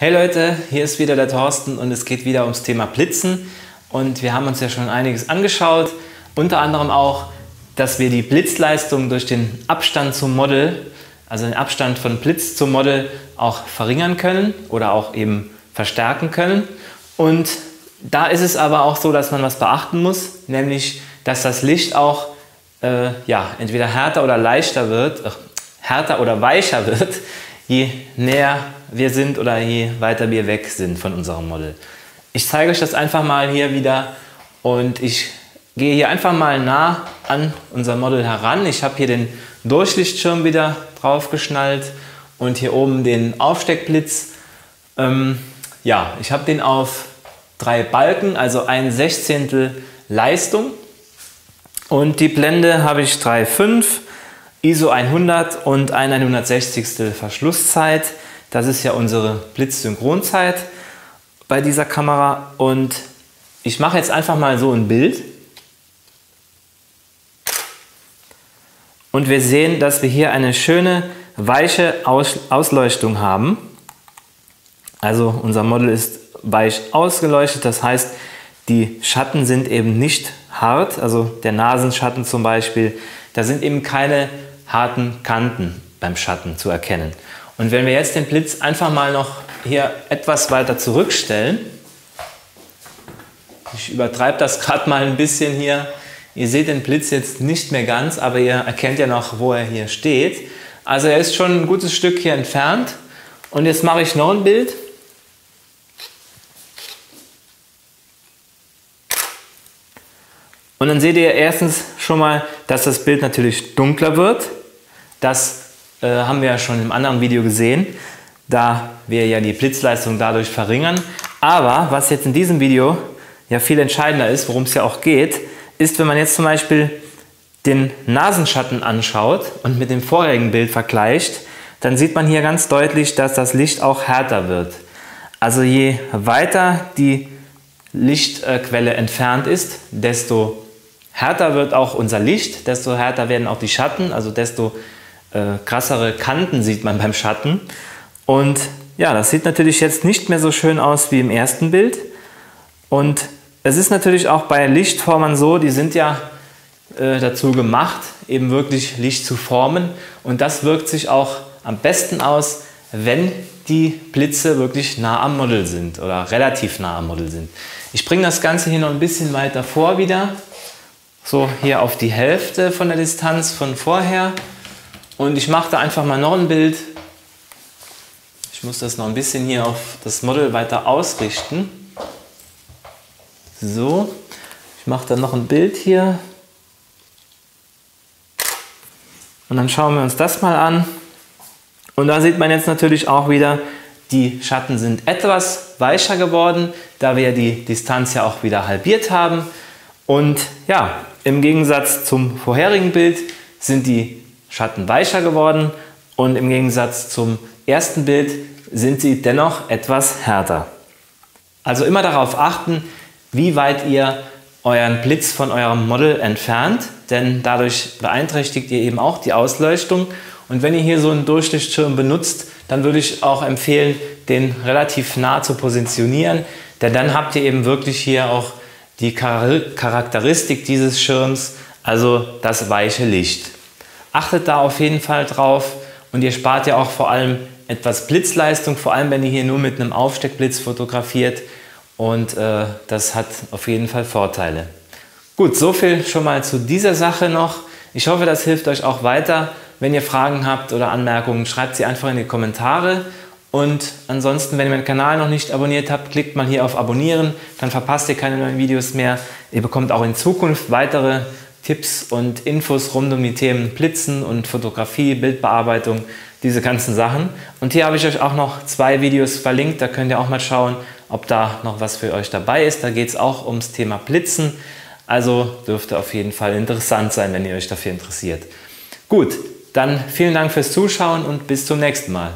Hey Leute, hier ist wieder der Thorsten und es geht wieder ums Thema Blitzen. Und wir haben uns ja schon einiges angeschaut, unter anderem auch, dass wir die Blitzleistung durch den Abstand zum Model, also den Abstand von Blitz zum Model, auch verringern können oder auch eben verstärken können. Und da ist es aber auch so, dass man was beachten muss, nämlich dass das Licht auch äh, ja, entweder härter oder leichter wird, äh, härter oder weicher wird, je näher wir sind oder je weiter wir weg sind von unserem Model. Ich zeige euch das einfach mal hier wieder und ich gehe hier einfach mal nah an unser Model heran. Ich habe hier den Durchlichtschirm wieder drauf geschnallt und hier oben den Aufsteckblitz. Ähm, ja, ich habe den auf drei Balken, also ein Sechzehntel Leistung. Und die Blende habe ich 3,5, ISO 100 und ein 160. Verschlusszeit. Das ist ja unsere Blitzsynchronzeit bei dieser Kamera. Und ich mache jetzt einfach mal so ein Bild. Und wir sehen, dass wir hier eine schöne weiche Ausleuchtung haben. Also unser Model ist weich ausgeleuchtet, das heißt, die Schatten sind eben nicht hart, also der Nasenschatten zum Beispiel, da sind eben keine harten Kanten beim Schatten zu erkennen. Und wenn wir jetzt den Blitz einfach mal noch hier etwas weiter zurückstellen, ich übertreibe das gerade mal ein bisschen hier, ihr seht den Blitz jetzt nicht mehr ganz, aber ihr erkennt ja noch, wo er hier steht. Also er ist schon ein gutes Stück hier entfernt. Und jetzt mache ich noch ein Bild. Und dann seht ihr erstens schon mal, dass das Bild natürlich dunkler wird. Das äh, haben wir ja schon im anderen Video gesehen, da wir ja die Blitzleistung dadurch verringern. Aber was jetzt in diesem Video ja viel entscheidender ist, worum es ja auch geht, ist, wenn man jetzt zum Beispiel den Nasenschatten anschaut und mit dem vorherigen Bild vergleicht, dann sieht man hier ganz deutlich, dass das Licht auch härter wird. Also je weiter die Lichtquelle entfernt ist, desto härter wird auch unser Licht, desto härter werden auch die Schatten, also desto äh, krassere Kanten sieht man beim Schatten. Und ja, das sieht natürlich jetzt nicht mehr so schön aus wie im ersten Bild. Und es ist natürlich auch bei Lichtformern so, die sind ja äh, dazu gemacht, eben wirklich Licht zu formen. Und das wirkt sich auch am besten aus, wenn die Blitze wirklich nah am Model sind oder relativ nah am Model sind. Ich bringe das Ganze hier noch ein bisschen weiter vor wieder so hier auf die Hälfte von der Distanz von vorher. Und ich mache da einfach mal noch ein Bild. Ich muss das noch ein bisschen hier auf das Model weiter ausrichten. So, ich mache dann noch ein Bild hier. Und dann schauen wir uns das mal an. Und da sieht man jetzt natürlich auch wieder, die Schatten sind etwas weicher geworden, da wir die Distanz ja auch wieder halbiert haben. Und ja, im Gegensatz zum vorherigen Bild sind die Schatten weicher geworden und im Gegensatz zum ersten Bild sind sie dennoch etwas härter. Also immer darauf achten, wie weit ihr euren Blitz von eurem Model entfernt, denn dadurch beeinträchtigt ihr eben auch die Ausleuchtung. Und wenn ihr hier so einen Durchlichtschirm benutzt, dann würde ich auch empfehlen, den relativ nah zu positionieren, denn dann habt ihr eben wirklich hier auch die Charakteristik dieses Schirms, also das weiche Licht. Achtet da auf jeden Fall drauf und ihr spart ja auch vor allem etwas Blitzleistung, vor allem wenn ihr hier nur mit einem Aufsteckblitz fotografiert und äh, das hat auf jeden Fall Vorteile. Gut, so viel schon mal zu dieser Sache noch. Ich hoffe, das hilft euch auch weiter. Wenn ihr Fragen habt oder Anmerkungen, schreibt sie einfach in die Kommentare und ansonsten, wenn ihr meinen Kanal noch nicht abonniert habt, klickt mal hier auf Abonnieren, dann verpasst ihr keine neuen Videos mehr. Ihr bekommt auch in Zukunft weitere Tipps und Infos rund um die Themen Blitzen und Fotografie, Bildbearbeitung, diese ganzen Sachen. Und hier habe ich euch auch noch zwei Videos verlinkt, da könnt ihr auch mal schauen, ob da noch was für euch dabei ist. Da geht es auch ums Thema Blitzen. Also dürfte auf jeden Fall interessant sein, wenn ihr euch dafür interessiert. Gut, dann vielen Dank fürs Zuschauen und bis zum nächsten Mal.